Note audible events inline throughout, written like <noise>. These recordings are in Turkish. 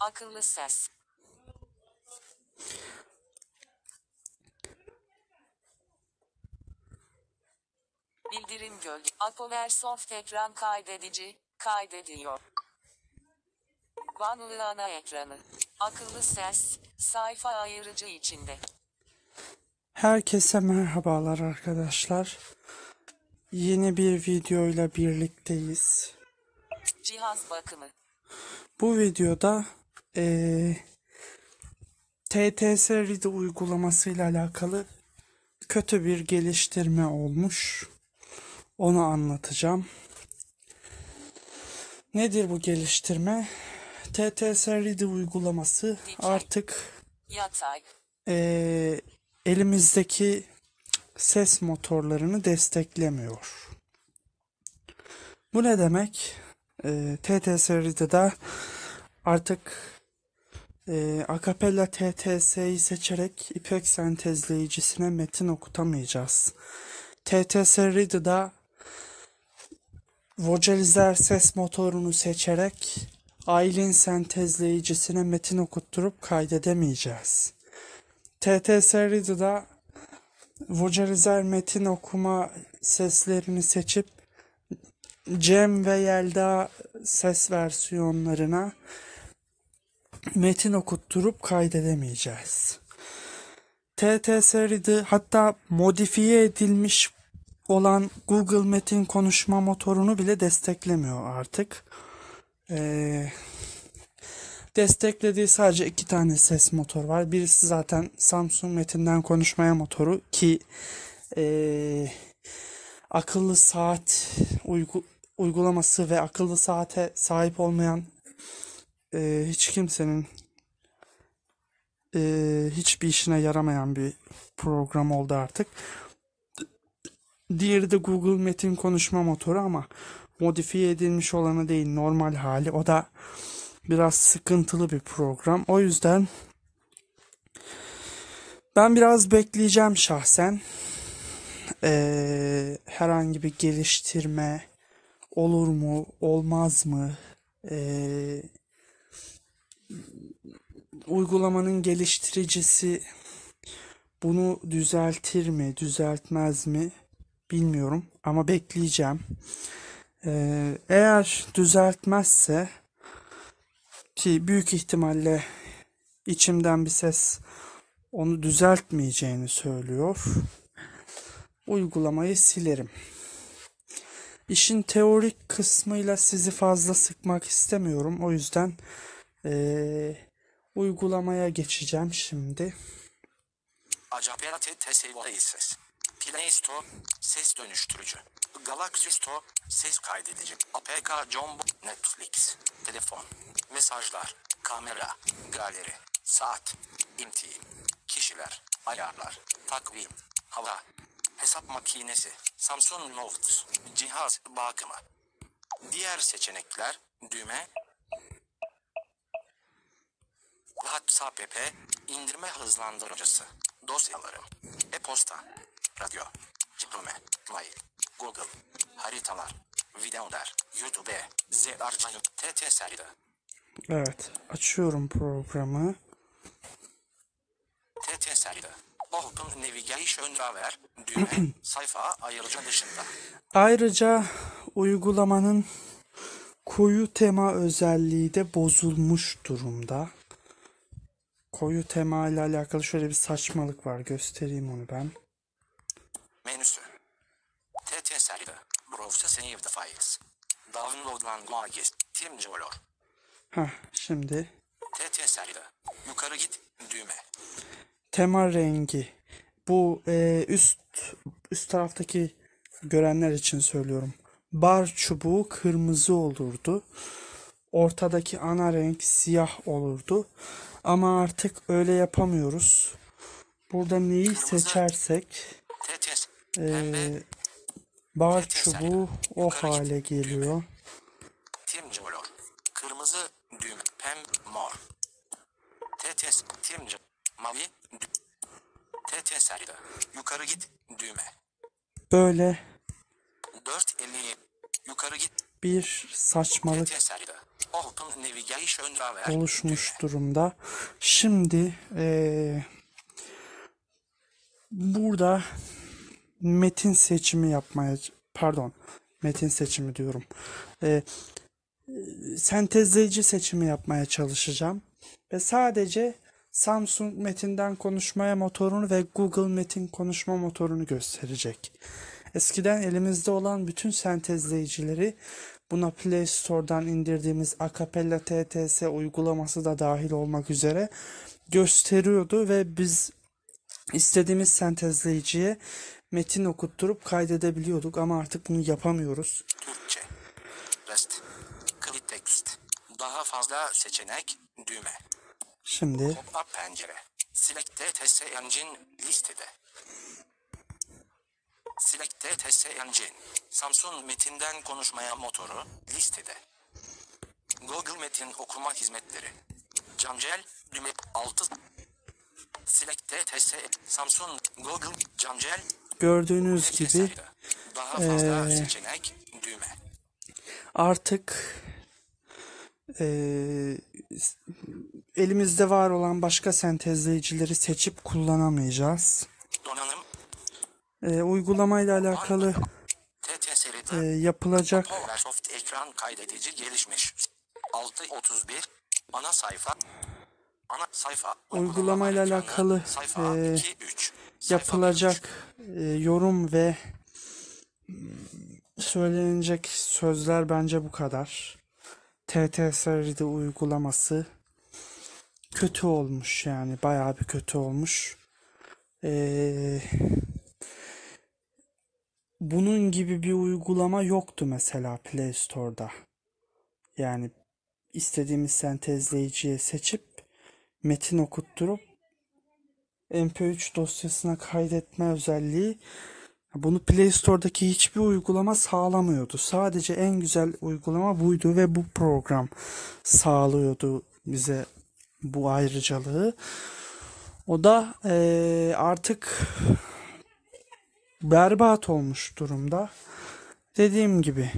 Akıllı ses. Bildirim gölge. Apoversoft ekran kaydedici. Kaydediyor. Vanlı ana ekranı. Akıllı ses. Sayfa ayırıcı içinde. Herkese merhabalar arkadaşlar. Yeni bir videoyla birlikteyiz. Cihaz bakımı. Bu videoda eee TTS Read uygulamasıyla alakalı kötü bir geliştirme olmuş. Onu anlatacağım. Nedir bu geliştirme? TTS Read uygulaması artık eee, elimizdeki ses motorlarını desteklemiyor. Bu ne demek? Eee TTS Reader'da artık eee Acapella TTS'yi seçerek İpek sentezleyicisine metin okutamayacağız. TTS Reader'da Vocalizer ses motorunu seçerek Aylin sentezleyicisine metin okutturup kaydedemeyeceğiz. TTS Reader'da Vocalizer metin okuma seslerini seçip Cem ve Yelda ses versiyonlarına metin okutturup kaydedemeyeceğiz. TTS Reader hatta modifiye edilmiş olan Google Metin konuşma motorunu bile desteklemiyor artık. Ee, desteklediği sadece iki tane ses motor var. Birisi zaten Samsung Metin'den konuşmaya motoru ki ee, akıllı saat uygu, uygulaması ve akıllı saate sahip olmayan ee, hiç kimsenin ee, hiçbir işine yaramayan bir program oldu artık. Diğeri de Google Metin konuşma motoru ama modifiye edilmiş olanı değil normal hali. O da biraz sıkıntılı bir program. O yüzden ben biraz bekleyeceğim şahsen. Ee, herhangi bir geliştirme olur mu, olmaz mı? Ee, uygulamanın geliştiricisi bunu düzeltir mi, düzeltmez mi bilmiyorum ama bekleyeceğim. Ee, eğer düzeltmezse ki büyük ihtimalle içimden bir ses onu düzeltmeyeceğini söylüyor. Uygulamayı silerim. İşin teorik kısmıyla sizi fazla sıkmak istemiyorum. O yüzden eee, uygulamaya geçeceğim şimdi. TTS ses. Play Store ses dönüştürücü. Galaxy Store ses kaydedici. APK Jumbo Netflix. Telefon. Mesajlar. Kamera. Galeri. Saat. İmti. Kişiler. Ayarlar. Takvim. Hava. Hesap makinesi. Samsung Notes. Cihaz bakımı. Diğer seçenekler. Düğme. WhatsApp app, indirme hızlandırıcısı, dosyaları, e-posta, radyo, cipime, mail, Google, haritalar, videolar, YouTube, ZRC, TT seride, Evet, açıyorum programı. TT seride, Open Navigation Driver, düğme, <clears throat> sayfa ayırıcı dışında. Ayrıca uygulamanın koyu tema özelliği de bozulmuş durumda. Koyu tema ile alakalı şöyle bir saçmalık var. Göstereyim onu ben. Menüsü. TT seride, Browse Saved Files, Download Languages, Timci olur. Heh, şimdi TT seride, yukarı git, düğme. tema rengi. Bu e, üst üst taraftaki görenler için söylüyorum. Bar çubuğu kırmızı olurdu. Ortadaki ana renk siyah olurdu. Ama artık öyle yapamıyoruz. Burada neyi seçersek e, bar çubuğu o hale geliyor. Kırmızı düğme. Pem mor. TT timci. Mavi. dü- TT seride. Yukarı git. Düğme. Böyle 450. Yukarı git. bir saçmalık Oluşmuş durumda. Şimdi eee, burada metin seçimi yapmaya pardon metin seçimi diyorum. Eee, sentezleyici seçimi yapmaya çalışacağım ve sadece Samsung Metin'den konuşmaya motorunu ve Google Metin konuşma motorunu gösterecek. Eskiden elimizde olan bütün sentezleyicileri buna Play Store'dan indirdiğimiz Acapella TTS uygulaması da dahil olmak üzere gösteriyordu ve biz istediğimiz sentezleyiciye metin okutturup kaydedebiliyorduk ama artık bunu yapamıyoruz. Türkçe. Rest. Click text. Daha fazla seçenek. Düğme. Şimdi Pop-up pencere. Select TS Engine listede. Select TS Engine. Samsung Metin'den konuşmaya motoru listede. Google Metin okuma hizmetleri. Cancel düğme 6. Select TS Samsung Google Cancel gördüğünüz gibi. Daha fazla Ee, seçenek düğme. artık eee, elimizde var olan başka sentezleyicileri seçip kullanamayacağız. Eee, uygulamayla alakalı eee, yapılacak Microsoft ekran kaydedici gelişmiş. 631 ana sayfa ana sayfa Uygulamayla alakalı, sayfa eee, 2 3 sayfa yapılacak eee, yorum ve mm, söylenecek sözler bence bu kadar. TTSR'de uygulaması kötü olmuş yani bayağı bir kötü olmuş. Eee, bunun gibi bir uygulama yoktu mesela Play Store'da. Yani istediğimiz sentezleyiciye seçip metin okutturup MP3 dosyasına kaydetme özelliği bunu Play Store'daki hiçbir uygulama sağlamıyordu. Sadece en güzel uygulama buydu ve bu program sağlıyordu bize bu ayrıcalığı. O da eee, artık berbat olmuş durumda. Dediğim gibi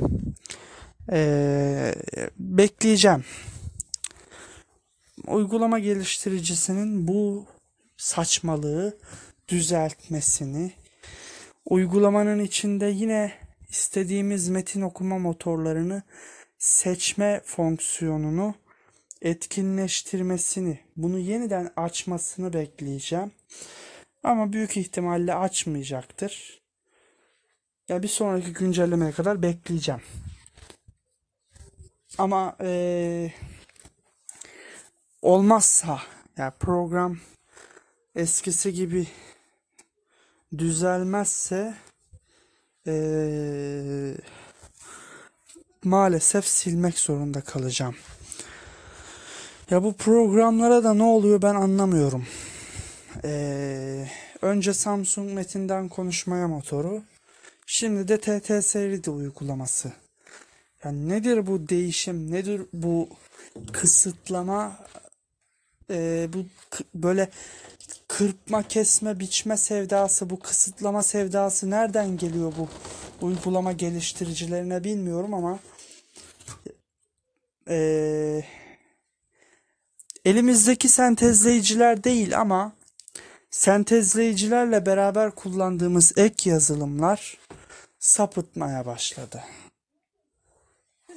eee, bekleyeceğim. Uygulama geliştiricisinin bu saçmalığı düzeltmesini, uygulamanın içinde yine istediğimiz metin okuma motorlarını seçme fonksiyonunu etkinleştirmesini, bunu yeniden açmasını bekleyeceğim. Ama büyük ihtimalle açmayacaktır. Ya bir sonraki güncellemeye kadar bekleyeceğim. Ama eee, olmazsa ya program eskisi gibi düzelmezse eee, maalesef silmek zorunda kalacağım. Ya bu programlara da ne oluyor ben anlamıyorum. Eee, önce Samsung Metin'den konuşmaya motoru. Şimdi de TTS'li uygulaması. Yani nedir bu değişim? Nedir bu kısıtlama? Eee, bu böyle kırpma, kesme, biçme sevdası, bu kısıtlama sevdası nereden geliyor bu uygulama geliştiricilerine bilmiyorum ama eee, elimizdeki sentezleyiciler değil ama sentezleyicilerle beraber kullandığımız ek yazılımlar sapıtmaya başladı.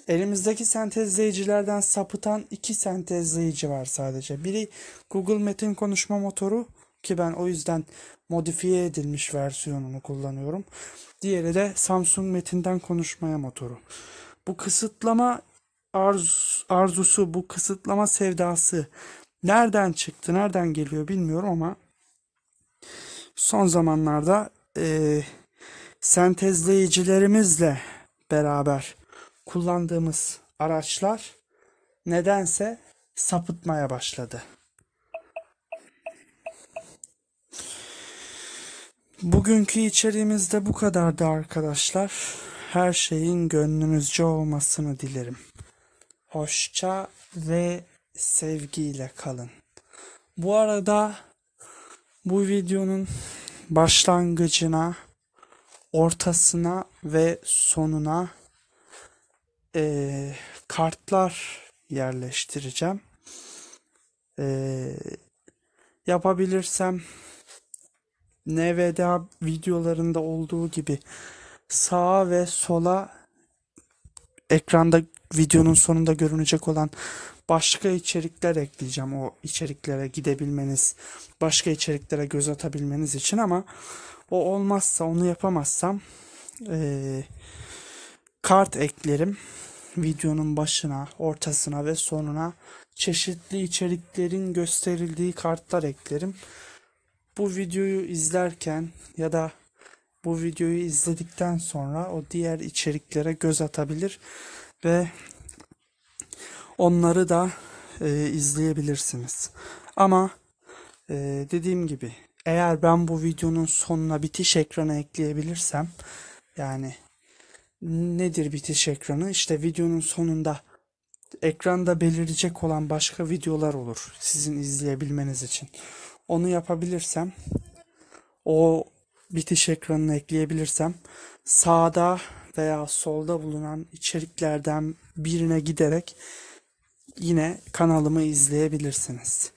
Elimizdeki sentezleyicilerden sapıtan iki sentezleyici var sadece. Biri Google Metin konuşma motoru ki ben o yüzden modifiye edilmiş versiyonunu kullanıyorum. Diğeri de Samsung Metin'den konuşmaya motoru. Bu kısıtlama arz, arzusu, bu kısıtlama sevdası nereden çıktı, nereden geliyor bilmiyorum ama son zamanlarda eee sentezleyicilerimizle beraber kullandığımız araçlar nedense sapıtmaya başladı. Bugünkü içeriğimiz de bu kadardı arkadaşlar. Her şeyin gönlünüzce olmasını dilerim. Hoşça ve sevgiyle kalın. Bu arada bu videonun başlangıcına, ortasına ve sonuna eee, kartlar yerleştireceğim. Ee, yapabilirsem NVDA videolarında olduğu gibi sağa ve sola ekranda videonun sonunda görünecek olan başka içerikler ekleyeceğim o içeriklere gidebilmeniz, başka içeriklere göz atabilmeniz için ama o olmazsa onu yapamazsam eee, kart eklerim videonun başına, ortasına ve sonuna çeşitli içeriklerin gösterildiği kartlar eklerim. Bu videoyu izlerken ya da bu videoyu izledikten sonra o diğer içeriklere göz atabilir ve onları da e, izleyebilirsiniz. Ama e, dediğim gibi eğer ben bu videonun sonuna bitiş ekranı ekleyebilirsem yani nedir bitiş ekranı? İşte videonun sonunda ekranda belirecek olan başka videolar olur sizin izleyebilmeniz için. Onu yapabilirsem o bitiş ekranını ekleyebilirsem sağda veya solda bulunan içeriklerden birine giderek yine kanalımı izleyebilirsiniz.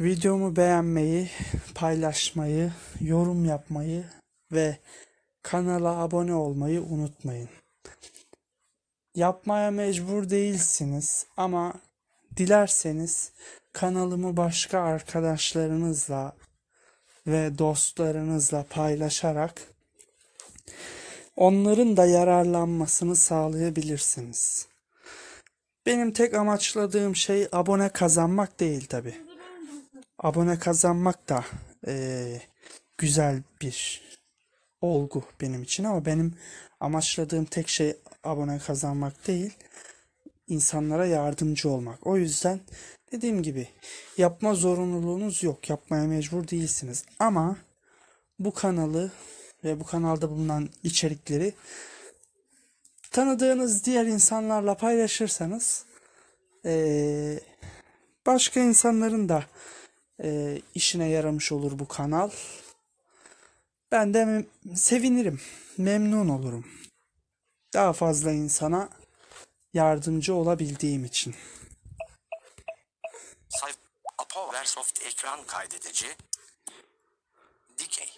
Videomu beğenmeyi, paylaşmayı, yorum yapmayı ve kanala abone olmayı unutmayın. Yapmaya mecbur değilsiniz ama dilerseniz kanalımı başka arkadaşlarınızla ve dostlarınızla paylaşarak onların da yararlanmasını sağlayabilirsiniz. Benim tek amaçladığım şey abone kazanmak değil tabi. Abone kazanmak da eee, güzel bir olgu benim için ama benim amaçladığım tek şey abone kazanmak değil, insanlara yardımcı olmak. O yüzden dediğim gibi yapma zorunluluğunuz yok, yapmaya mecbur değilsiniz. Ama bu kanalı ve bu kanalda bulunan içerikleri tanıdığınız diğer insanlarla paylaşırsanız başka insanların da işine yaramış olur bu kanal. Ben de sevinirim, memnun olurum. Daha fazla insana yardımcı olabildiğim için. Sayfa Apoversoft ekran kaydedici. Dikey.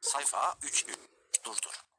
Sayfa 3 durdur.